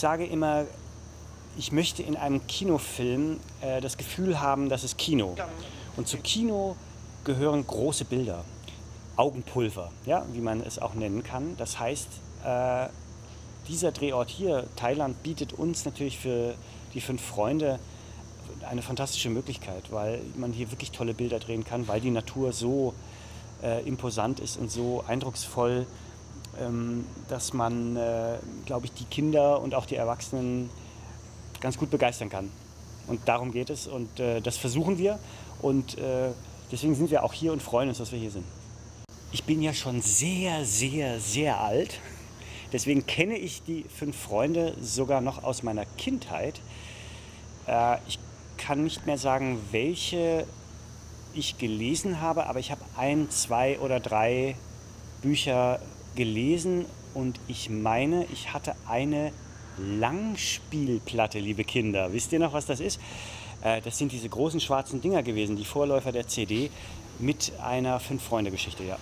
ich sage immer, ich möchte in einem Kinofilm äh, das Gefühl haben, das ist Kino. Und zu Kino gehören große Bilder, Augenpulver, ja, wie man es auch nennen kann. Das heißt, äh, dieser Drehort hier, Thailand, bietet uns natürlich für die fünf Freunde eine fantastische Möglichkeit, weil man hier wirklich tolle Bilder drehen kann, weil die Natur so äh, imposant ist und so eindrucksvoll, ähm, dass man, äh, glaube ich, die Kinder und auch die Erwachsenen ganz gut begeistern kann. Und darum geht es und äh, das versuchen wir und äh, deswegen sind wir auch hier und freuen uns, dass wir hier sind. Ich bin ja schon sehr, sehr, sehr alt. Deswegen kenne ich die fünf Freunde sogar noch aus meiner Kindheit. Ich kann nicht mehr sagen, welche ich gelesen habe, aber ich habe ein, zwei oder drei Bücher gelesen und ich meine, ich hatte eine Langspielplatte, liebe Kinder. Wisst ihr noch, was das ist? Äh, das sind diese großen schwarzen Dinger gewesen, die Vorläufer der CD mit einer Fünf-Freunde-Geschichte, ja.